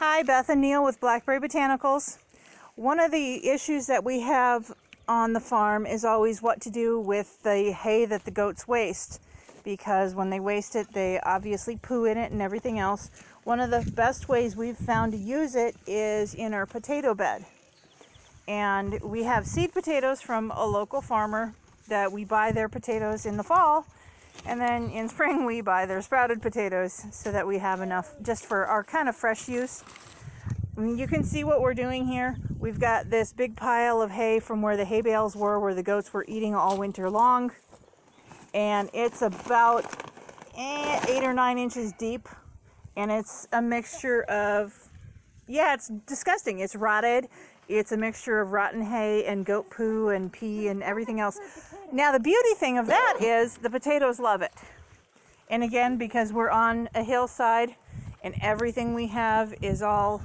Hi, Beth and Neil with Blackberry Botanicals. One of the issues that we have on the farm is always what to do with the hay that the goats waste because when they waste it, they obviously poo in it and everything else. One of the best ways we've found to use it is in our potato bed. And we have seed potatoes from a local farmer that we buy their potatoes in the fall and then in spring we buy their sprouted potatoes so that we have enough just for our kind of fresh use. You can see what we're doing here. We've got this big pile of hay from where the hay bales were, where the goats were eating all winter long. And it's about eh, eight or nine inches deep. And it's a mixture of, yeah, it's disgusting. It's rotted. It's a mixture of rotten hay and goat poo and pee and everything else. Now, the beauty thing of that is the potatoes love it. And again, because we're on a hillside and everything we have is all,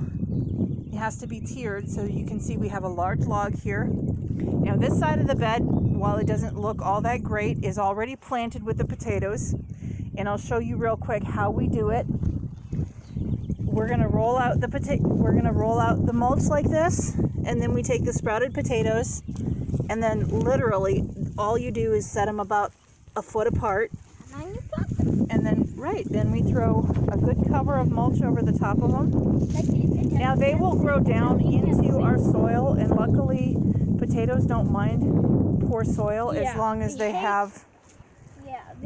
it has to be tiered. So you can see we have a large log here. Now, this side of the bed, while it doesn't look all that great, is already planted with the potatoes. And I'll show you real quick how we do it. We're gonna roll out the potato, we're gonna roll out the mulch like this, and then we take the sprouted potatoes, and then literally all you do is set them about a foot apart. And then, right, then we throw a good cover of mulch over the top of them. Now they will grow down into our soil, and luckily, potatoes don't mind poor soil as long as they have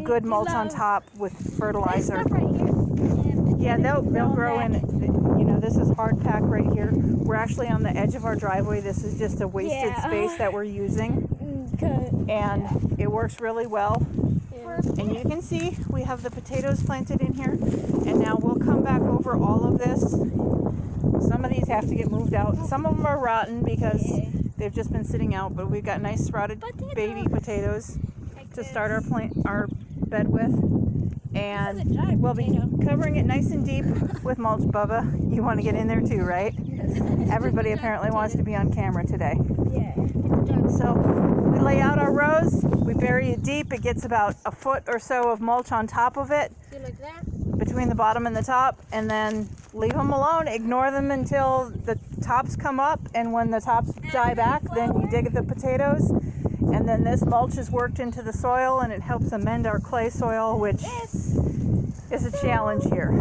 good mulch on top with fertilizer. stuff right here. Yeah, they'll they'll grow in. You know, this is hard pack right here. We're actually on the edge of our driveway. This is just a wasted space that we're using, And it works really well. Yeah. And you can see we have the potatoes planted in here, and now we'll come back over all of this. Some of these have to get moved out. Some of them are rotten because Yeah. they've just been sitting out, but we've got nice sprouted Potato. baby potatoes Like to start our plant our bed with. And This is a dry we'll be potato. covering it nice and deep with mulch, Bubba. You want to get in there too, right? Everybody apparently wants to be on camera today. Yeah. So we lay out our rows, we bury it deep. It gets about a foot or so of mulch on top of it, See like that? between the bottom and the top, and then leave them alone. Ignore them until the tops come up, and when the tops die back, then you dig the potatoes. And then this mulch is worked into the soil and it helps amend our clay soil, which Yes. is a challenge here.